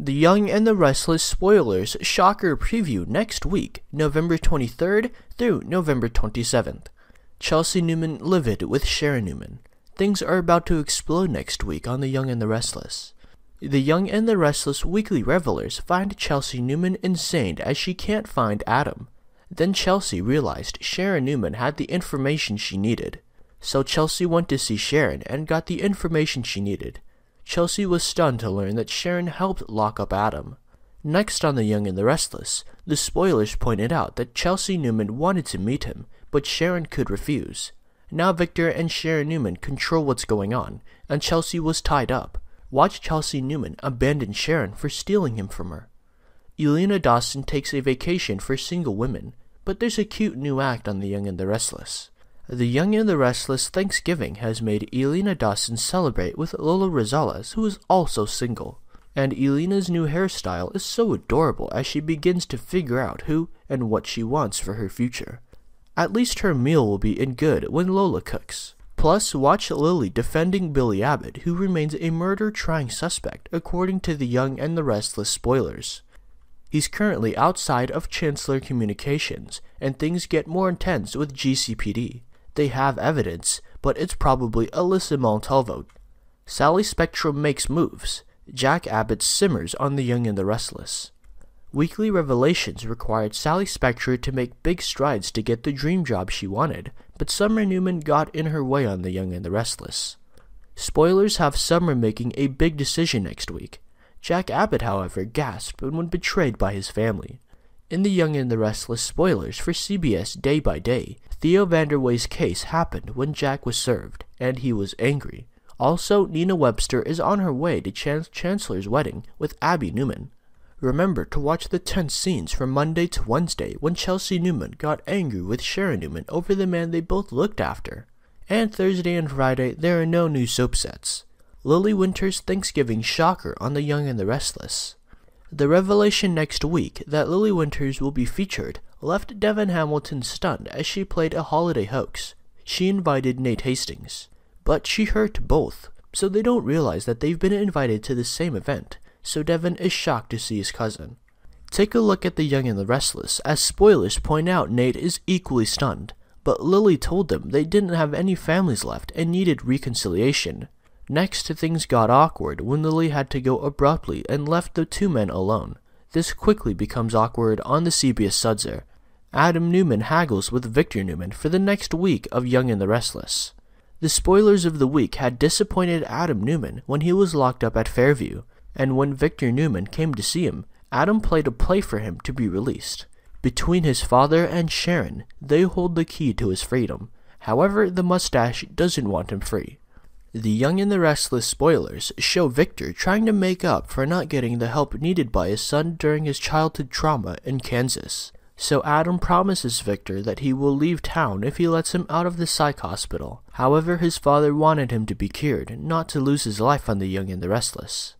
The Young and the Restless spoilers shocker preview next week, November 23rd through November 27th. Chelsea Newman livid with Sharon Newman. Things are about to explode next week on The Young and the Restless. The Young and the Restless weekly revelers find Chelsea Newman insane as she can't find Adam. Then Chelsea realized Sharon Newman had the information she needed. So Chelsea went to see Sharon and got the information she needed. Chelsea was stunned to learn that Sharon helped lock up Adam. Next on The Young and the Restless, the spoilers pointed out that Chelsea Newman wanted to meet him, but Sharon could refuse. Now Victor and Sharon Newman control what's going on, and Chelsea was tied up. Watch Chelsea Newman abandon Sharon for stealing him from her. Elena Dawson takes a vacation for single women, but there's a cute new act on The Young and the Restless. The Young and the Restless Thanksgiving has made Elena Dawson celebrate with Lola Rosales, who is also single. And Elena's new hairstyle is so adorable as she begins to figure out who and what she wants for her future. At least her meal will be in good when Lola cooks. Plus, watch Lily defending Billy Abbott, who remains a murder trying suspect according to the Young and the Restless spoilers. He's currently outside of Chancellor Communications, and things get more intense with GCPD. They have evidence, but it's probably Alyssa Montalvo. Sally Spectra makes moves. Jack Abbott simmers on The Young and the Restless. Weekly Revelations required Sally Spectra to make big strides to get the dream job she wanted, but Summer Newman got in her way on The Young and the Restless. Spoilers have Summer making a big decision next week. Jack Abbott, however, gasped and when betrayed by his family. In The Young and the Restless spoilers for CBS Day by Day, Theo Vanderway's case happened when Jack was served, and he was angry. Also, Nina Webster is on her way to Chan- Chancellor's wedding with Abby Newman. Remember to watch the tense scenes from Monday to Wednesday when Chelsea Newman got angry with Sharon Newman over the man they both looked after. And Thursday and Friday, there are no new soap sets. Lily Winter's Thanksgiving shocker on The Young and the Restless. The revelation next week that Lily Winters will be featured left Devon Hamilton stunned as she played a holiday hoax. She invited Nate Hastings, but she hurt both, so they don't realize that they've been invited to the same event, so Devon is shocked to see his cousin. Take a look at The Young and the Restless, as spoilers point out Nate is equally stunned, but Lily told them they didn't have any families left and needed reconciliation. Next, things got awkward when Lily had to go abruptly and left the two men alone. This quickly becomes awkward on the CBS Sudser. Adam Newman haggles with Victor Newman for the next week of Young and the Restless. The spoilers of the week had disappointed Adam Newman when he was locked up at Fairview, and when Victor Newman came to see him, Adam played a play for him to be released. Between his father and Sharon, they hold the key to his freedom. However, the mustache doesn't want him free. The Young and the Restless spoilers show Victor trying to make up for not getting the help needed by his son during his childhood trauma in Kansas. So Adam promises Victor that he will leave town if he lets him out of the psych hospital. However, his father wanted him to be cured, not to lose his life on The Young and the Restless.